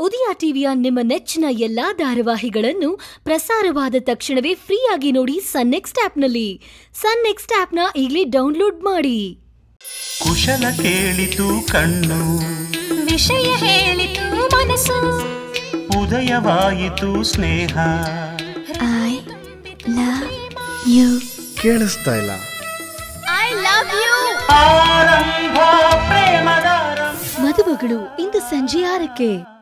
ಉದಯ ಟಿವಿಯ ನಿಮ್ಮ ನೆಚ್ಚಿನ ಎಲ್ಲಾ ಧಾರಾವಾಹಿಗಳನ್ನು ಪ್ರಸಾರವಾದ ತಕ್ಷಣವೇ ಫ್ರೀಯಾಗಿ ನೋಡಿ ಸನ್ ನೆಕ್ಸ್ಟ್ ಆಪ್ನಲ್ಲಿ. ಸನ್ ನೆಕ್ಸ್ಟ್ ಆಪ್ನ ಈಗಲೇ ಡೌನ್ಲೋಡ್ ಮಾಡಿ. ಕುಶಲ ಕೇಳಿತು ಕಣ್ಣು. ವಿಷಯ ಹೇಳಿತು ಮನಸ್ಸು. ಉದಯವಾಯಿತು ಸ್ನೇಹ. ಐ ಲವ್ ಯು ಕೇಳಿಸ್ತಾ ಇಲ್ಲ. ಐ ಲವ್ ಯು ಆರಂಭ ಪ್ರೇಮದ ಮದುಮಗಳು ಇಂದು ಸಂಜೆ ಆರಕ್ಕೆ.